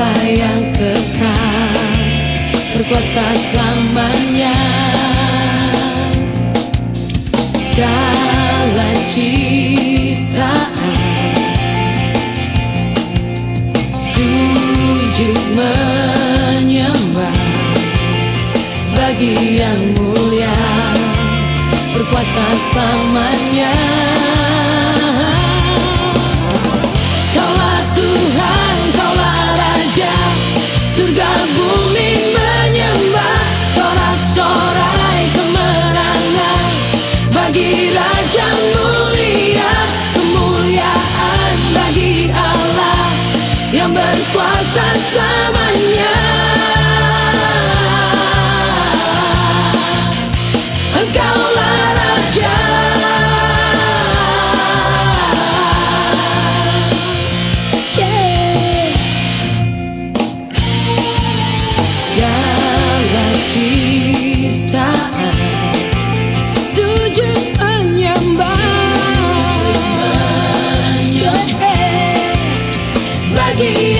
cinta yang kekal Berkuasa selamanya. Segala ciptaan Sujud menyembah Bagi yang mulia Berkuasa selamanya. Yeah.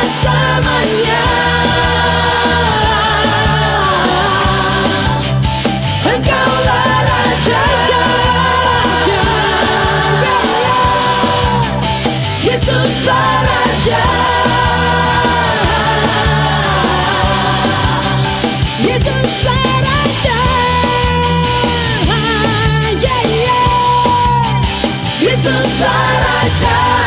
bersamanya. Raja Yesuslah Raja. Raja. Yeah, yeah. Yesus Raja.